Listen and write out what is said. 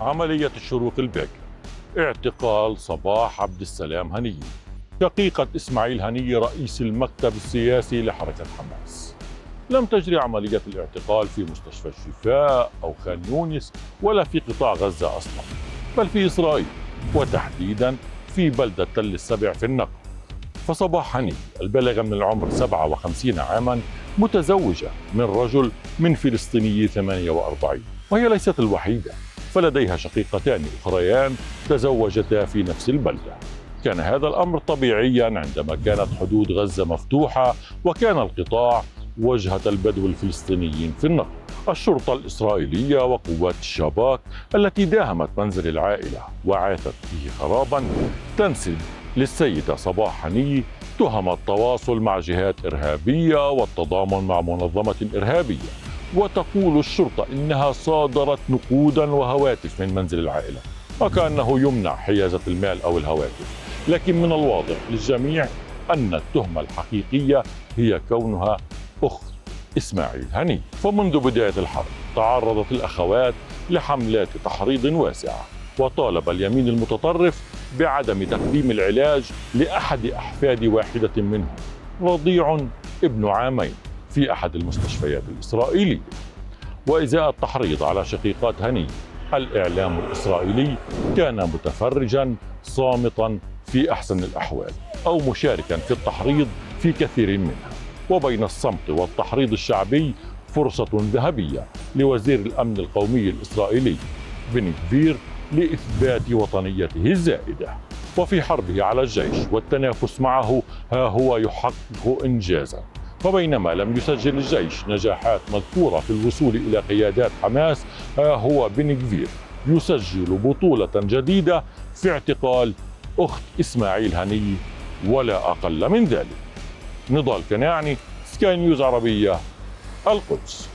عملية الشروق الباكر اعتقال صباح عبد السلام هني. شقيقة إسماعيل هني رئيس المكتب السياسي لحركة حماس. لم تجري عملية الاعتقال في مستشفى الشفاء أو خان يونس ولا في قطاع غزة أصلا بل في إسرائيل وتحديدا في بلدة تل السبع في النقب فصباح هني البالغة من العمر 57 عاما متزوجة من رجل من فلسطيني 48 وهي ليست الوحيدة. فلديها شقيقتان أخريان تزوجتا في نفس البلدة. كان هذا الأمر طبيعيا عندما كانت حدود غزة مفتوحة وكان القطاع وجهة البدو الفلسطينيين في النقل. الشرطة الإسرائيلية وقوات الشباك التي داهمت منزل العائلة وعاثت فيه خرابا تنسب للسيدة صباح هني تهم التواصل مع جهات إرهابية والتضامن مع منظمة إرهابية. وتقول الشرطة إنها صادرت نقودا وهواتف من منزل العائلة وكأنه يمنع حيازة المال أو الهواتف. لكن من الواضح للجميع أن التهمة الحقيقية هي كونها أخت إسماعيل هني فمنذ بداية الحرب تعرضت الأخوات لحملات تحريض واسعة وطالب اليمين المتطرف بعدم تقديم العلاج لأحد أحفاد واحدة منهم رضيع ابن عامين. في أحد المستشفيات الإسرائيلية. وإزاء التحريض على شقيقات هني الإعلام الإسرائيلي كان متفرجا صامتا في أحسن الأحوال أو مشاركا في التحريض في كثير منها. وبين الصمت والتحريض الشعبي فرصة ذهبية لوزير الأمن القومي الإسرائيلي بن كفير لإثبات وطنيته الزائدة. وفي حربه على الجيش والتنافس معه ها هو يحقق إنجازا. فبينما لم يسجل الجيش نجاحات مذكورة في الوصول إلى قيادات حماس ها هو بن كفير. يسجل بطولة جديدة في اعتقال أخت إسماعيل هني ولا أقل من ذلك. نضال كناعني سكاي نيوز عربية القدس.